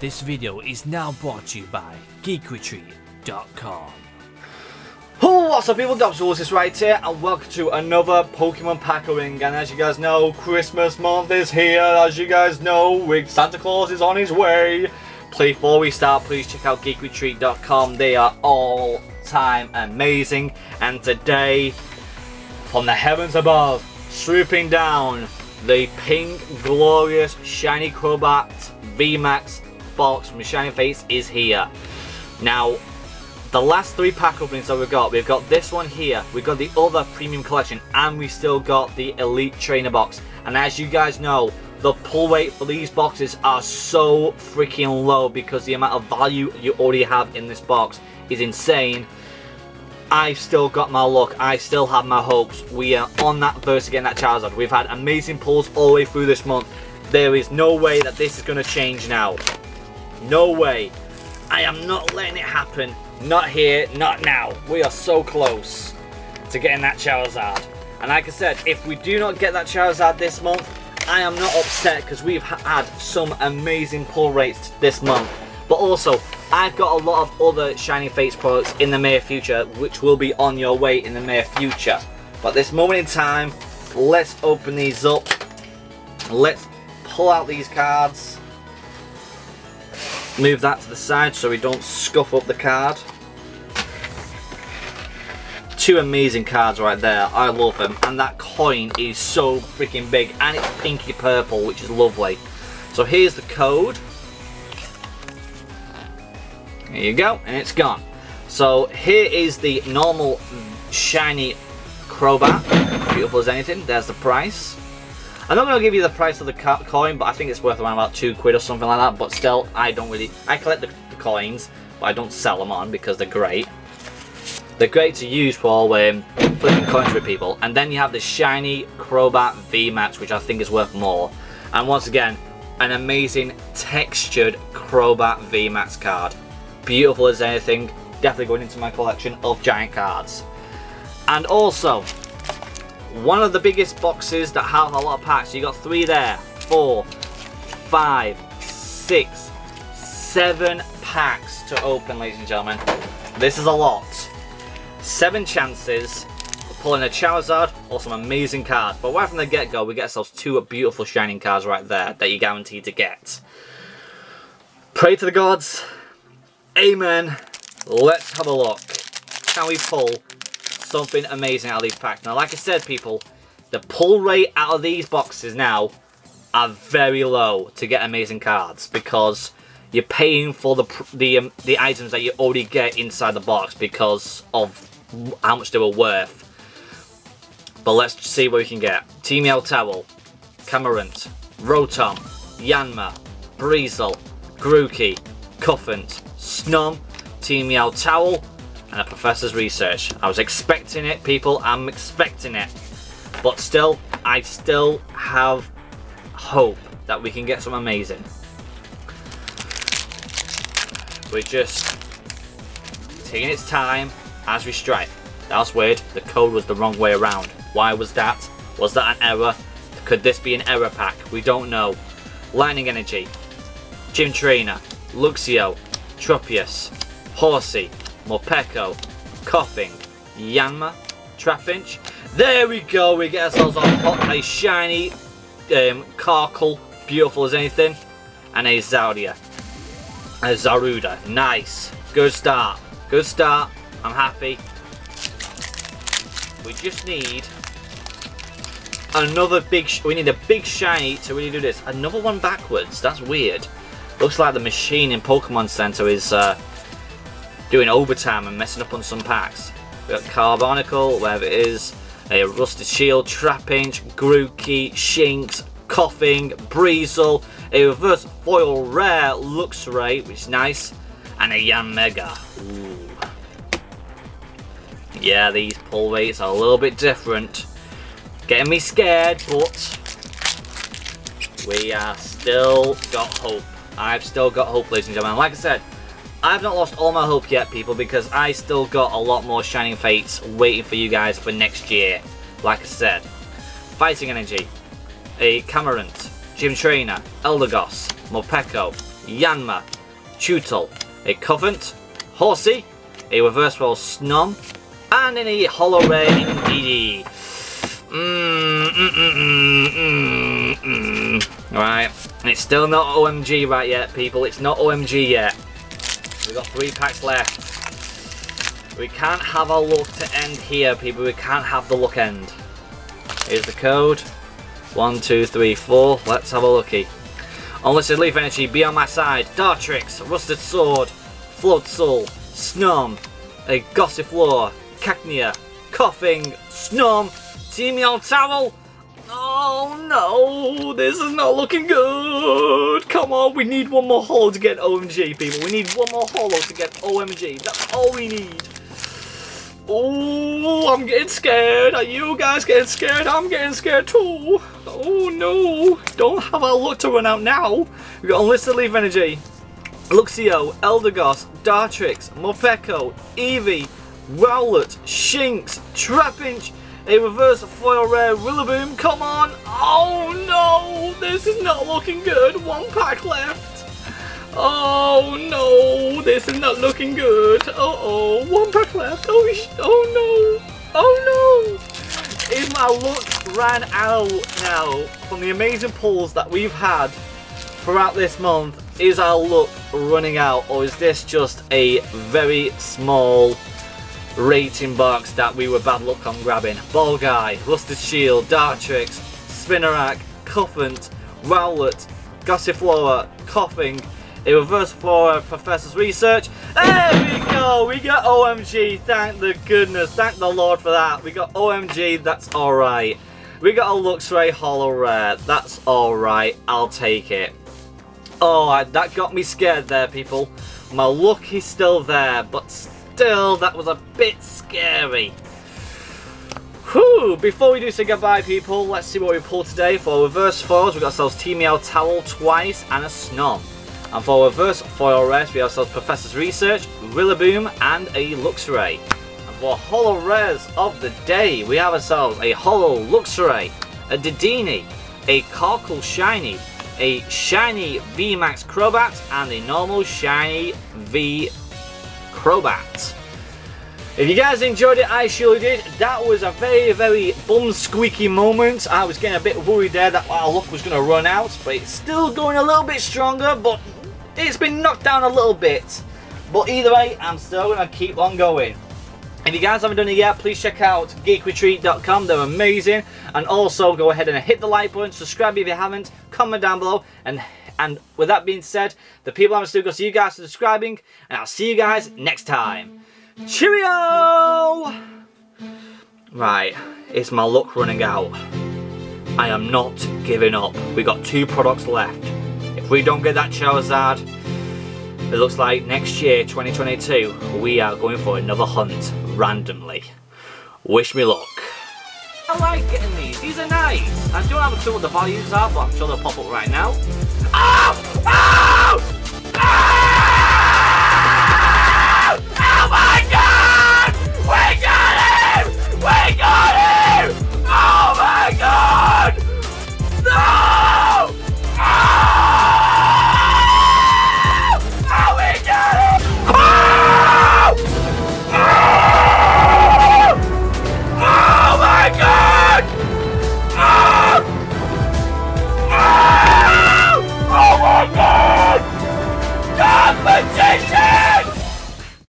This video is now brought to you by GeekRetreat.com. Oh, what's up people, Dobbs right here and welcome to another Pokemon pack opening and as you guys know, Christmas month is here, as you guys know, Santa Claus is on his way. Before we start, please check out GeekRetreat.com, they are all time amazing. And today, from the heavens above, swooping down, the pink, glorious, shiny Crobat VMAX box from Shining Fates is here. Now, the last three pack openings that we've got, we've got this one here, we've got the other premium collection, and we still got the Elite Trainer box. And as you guys know, the pull weight for these boxes are so freaking low because the amount of value you already have in this box is insane. I've still got my luck. I still have my hopes. We are on that verse again, that Charizard. We've had amazing pulls all the way through this month. There is no way that this is going to change now. No way. I am not letting it happen. Not here, not now. We are so close to getting that Charizard. And like I said, if we do not get that Charizard this month, I am not upset because we've had some amazing pull rates this month. But also, I've got a lot of other Shiny Fates products in the near future, which will be on your way in the near future. But this moment in time, let's open these up. Let's pull out these cards move that to the side so we don't scuff up the card. Two amazing cards right there, I love them. And that coin is so freaking big and it's pinky purple which is lovely. So here's the code. There you go, and it's gone. So here is the normal shiny Crobat, beautiful as anything. There's the price. I'm not going to give you the price of the coin, but I think it's worth around about two quid or something like that. But still, I don't really... I collect the, the coins, but I don't sell them on because they're great. They're great to use for um, flipping coins with people. And then you have the shiny Crobat VMAX, which I think is worth more. And once again, an amazing textured Crobat VMAX card. Beautiful as anything. Definitely going into my collection of giant cards. And also, one of the biggest boxes that have a lot of packs. You got three there, four, five, six, seven packs to open, ladies and gentlemen. This is a lot. Seven chances of pulling a Charizard or some amazing cards. But right from the get-go, we get ourselves two beautiful shining cards right there that you're guaranteed to get. Pray to the gods. Amen. Let's have a look. Can we pull something amazing out of these packs. Now, like I said, people, the pull rate out of these boxes now are very low to get amazing cards because you're paying for the the um, the items that you already get inside the box because of how much they were worth. But let's see what we can get. Team Yell Towel, Cramorant, Rotom, Yanma, Breezel, Grookey, Cufant, Snom, Team Yell Towel, and a professor's research. I was expecting it, people. I'm expecting it. But still, I still have hope that we can get some amazing. We're just taking its time as we strike. That's weird. The code was the wrong way around. Why was that? Was that an error? Could this be an error pack? We don't know. Lightning Energy, Gym Trainer, Luxio, Tropius, Horsea, Morpeko, Koffing, Yanma, Trapinch. There we go, we get ourselves a, a shiny um, Carkol, beautiful as anything, and a Zaudia. A Zarude, nice. Good start, good start, I'm happy. We just need another big, we need a big shiny to really do this. Another one backwards, that's weird. Looks like the machine in Pokemon Center is uh, doing overtime and messing up on some packs. we got Carbonicle, wherever it is, a Rusted Shield, Trapinch, Grookey, Shinx, Koffing, Breezel, a Reverse Foil Rare Luxray, which is nice, and a Yanmega. Ooh. Yeah, these pull rates are a little bit different. Getting me scared, but we are still got hope. I've still got hope, ladies and gentlemen. Like I said, I've not lost all my hope yet, people, because I still got a lot more Shining Fates waiting for you guys for next year. Like I said, Fighting Energy, a Cramorant, Gym Trainer, Eldegoss, Morpeko, Yanma, Chutal, a Covent, Horsea, a Reverse Roll Snom, and in a Holo Rare Indeedee. Mm, mm, mm, mm, mm, mm. Right, and it's still not OMG right yet, people. It's not OMG yet. We've got three packs left. We can't have our luck to end here, people. We can't have the luck end. Here's the code. One, two, three, four. Let's have a looky. Unlisted Leaf Energy, be on my side. Dartrix, Rusted Sword, Flood Soul, Snom, a Gossifleur, Cacnea, Koffing, Snom, Team Towel. Oh no, this is not looking good. Come on, we need one more holo to get OMG, people. We need one more holo to get OMG. That's all we need. Oh, I'm getting scared. Are you guys getting scared? I'm getting scared too. Oh no. Don't have our luck to run out now. We've got Unlisted Leaf Energy, Luxio, Eldegoss, Dartrix, Morpeko, Eevee, Rowlet, Shinx, Trapinch, a reverse foil rare Rillaboom. Come on. Oh no. This is not looking good. One pack left. Oh no, this is not looking good. Uh oh, one pack left. Oh, oh no, oh no. Is my luck ran out now from the amazing pulls that we've had throughout this month? Is our luck running out or is this just a very small rating box that we were bad luck on grabbing? Ball Guy, Rusted Shield, Dartrix, Spinarak, Cufant, Rowlet, Gossifleur, Koffing, a reverse for Professor's research. There we go, we got OMG, thank the goodness, thank the Lord for that. We got OMG, that's alright. We got a Luxray Holo Rare, that's alright, I'll take it. Oh, that got me scared there, people. My luck is still there, but still, that was a bit scary. Whew, before we do say goodbye, people, let's see what we pulled today. For reverse fours, we got ourselves Team Meow Towel twice and a Snom. And for reverse foil rares, we have ourselves Professor's Research, Rillaboom, and a Luxray. And for holo rares of the day, we have ourselves a holo Luxray, a Dedenne, a Carkol Shiny, a shiny VMAX Crobat, and a normal shiny V Crobat. If you guys enjoyed it, I surely did. That was a very, very bum squeaky moment. I was getting a bit worried there that our luck was going to run out, but it's still going a little bit stronger, but it's been knocked down a little bit. But either way, I'm still going to keep on going. If you guys haven't done it yet, please check out geekretreat.com. They're amazing. And also go ahead and hit the like button, subscribe if you haven't, comment down below. And and with that being said, the people I'm still going to see you guys for subscribing. And I'll see you guys next time. Cheerio! Right, it's my luck running out. I am not giving up. We got two products left. If we don't get that Charizard, it looks like next year, 2022, we are going for another hunt randomly. Wish me luck. I like getting these, these are nice. I don't have a clue what the values are, but I'm sure they'll pop up right now. Oh! Oh!